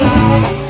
lights.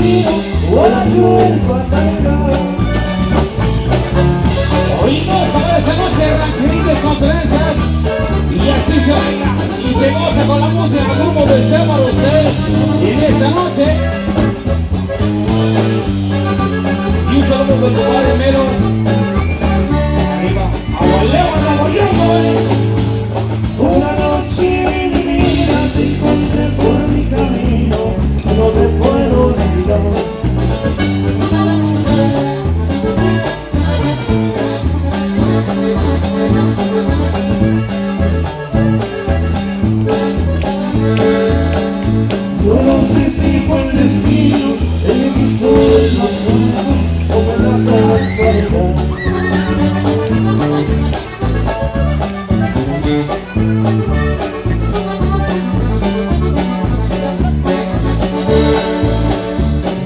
camino o la a. Oímos para esa noche rancheritos con trenzas y así se baila y se goza con la música como deseamos a ustedes en esa noche. Y un saludo con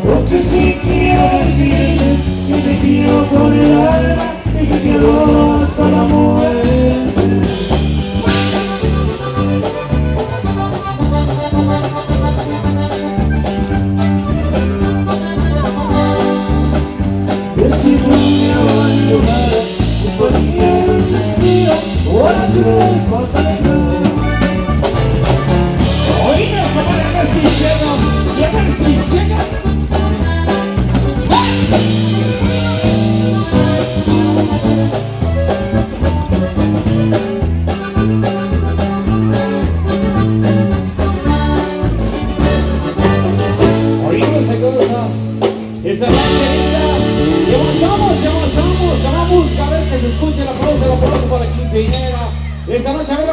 Porque si quiero decirles que te quiero con el alma y que quiero hasta la muerte. Esa noche